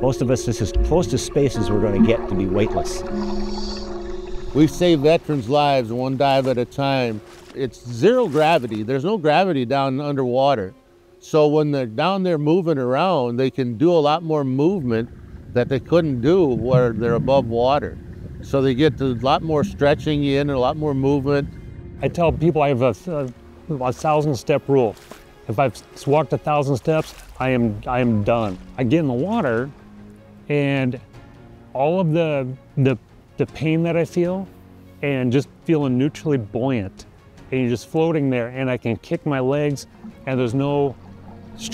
Most of us, this is close to space as we're going to get to be weightless. We've saved veterans' lives one dive at a time. It's zero gravity. There's no gravity down underwater. So when they're down there moving around, they can do a lot more movement that they couldn't do where they're above water. So they get a lot more stretching in and a lot more movement. I tell people I have a, a, a thousand step rule. If I've walked a thousand steps, I am I am done. I get in the water, and all of the the the pain that I feel, and just feeling neutrally buoyant, and you're just floating there, and I can kick my legs, and there's no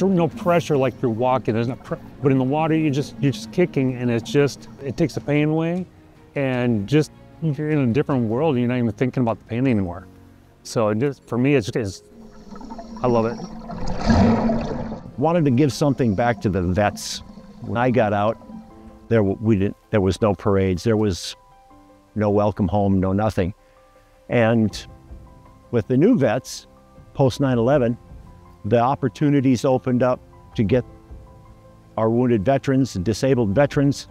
no pressure like you're walking. There's no, but in the water, you just you're just kicking, and it's just it takes the pain away, and just you're in a different world. You're not even thinking about the pain anymore. So just for me, it's just I love it. Wanted to give something back to the vets. When I got out, there we didn't. There was no parades. There was no welcome home. No nothing. And with the new vets, post 9/11, the opportunities opened up to get our wounded veterans and disabled veterans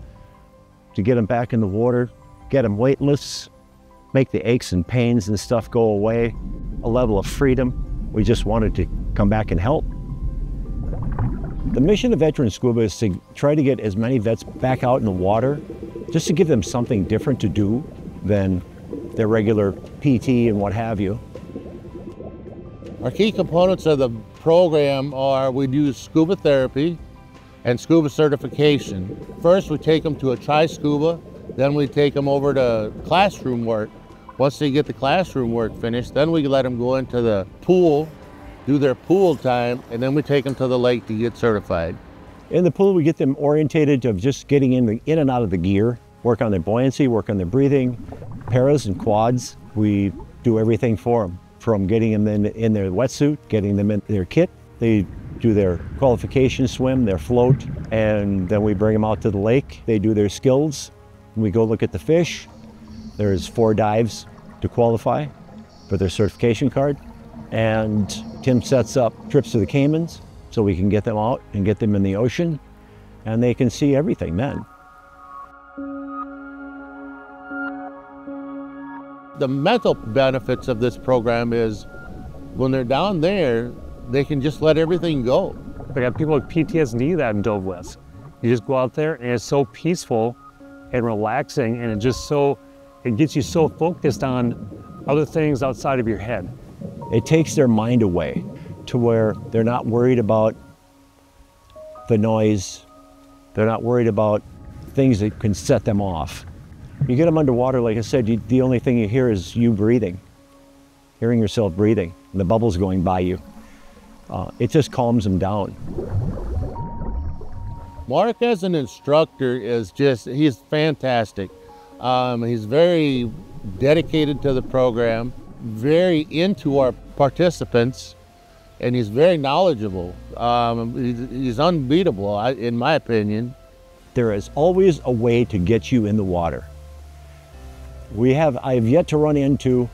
to get them back in the water, get them weightless, make the aches and pains and stuff go away, a level of freedom. We just wanted to come back and help. The mission of Veteran Scuba is to try to get as many vets back out in the water, just to give them something different to do than their regular PT and what have you. Our key components of the program are we do scuba therapy and scuba certification. First, we take them to a try-scuba, then we take them over to classroom work. Once they get the classroom work finished, then we let them go into the pool, do their pool time, and then we take them to the lake to get certified. In the pool, we get them orientated of just getting in, the, in and out of the gear, work on their buoyancy, work on their breathing, paras and quads. We do everything for them from getting them in, in their wetsuit, getting them in their kit. They do their qualification swim, their float, and then we bring them out to the lake. They do their skills. We go look at the fish. There's four dives to qualify for their certification card. And Tim sets up trips to the Caymans so we can get them out and get them in the ocean and they can see everything then. The mental benefits of this program is when they're down there, they can just let everything go. We have people with PTSD that I'm dove with. You just go out there and it's so peaceful and relaxing and it's just so, it gets you so focused on other things outside of your head. It takes their mind away to where they're not worried about the noise. They're not worried about things that can set them off. You get them underwater, like I said, you, the only thing you hear is you breathing, hearing yourself breathing, and the bubbles going by you. Uh, it just calms them down. Mark, as an instructor, is just, he's fantastic. Um, he's very dedicated to the program, very into our participants, and he's very knowledgeable. Um, he's, he's, unbeatable, in my opinion. There is always a way to get you in the water. We have, I have yet to run into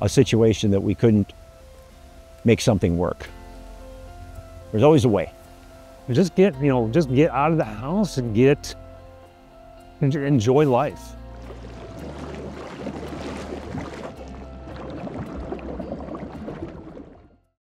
a situation that we couldn't make something work. There's always a way. Just get, you know, just get out of the house and get, enjoy life.